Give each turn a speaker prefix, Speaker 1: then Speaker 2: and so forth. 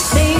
Speaker 1: see